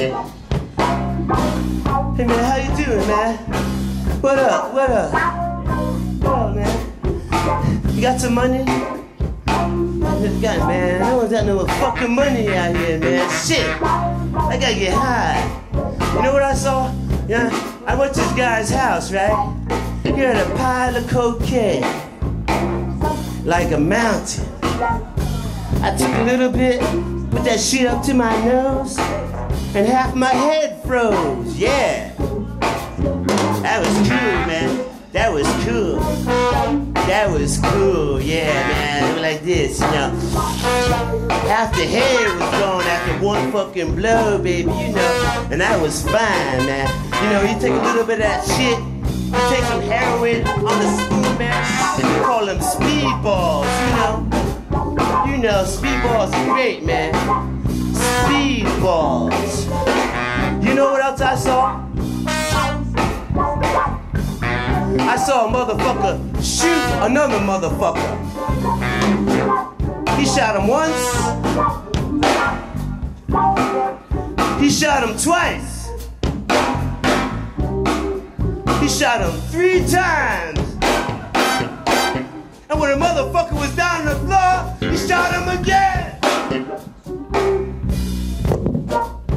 Hey man, how you doing, man? What up? What up? What up, man? You got some money? God, man, no one's got no fucking money out here, man. Shit, I gotta get high. You know what I saw? Yeah, I went to this guy's house, right? He had a pile of cocaine, like a mountain. I took a little bit, put that shit up to my nose, and half my head froze. Yeah, that was cool, man. That was cool. That was cool, yeah, man. It was like this, you know. Half the head was gone after one fucking blow, baby, you know. And that was fine, man. You know, you take a little bit of that shit, you take some heroin on the spoon, man. You call them speedballs, know. Speedballs are great, man. Speedballs. You know what else I saw? I saw a motherfucker shoot another motherfucker. He shot him once. He shot him twice. He shot him three times. And when a motherfucker shot him again.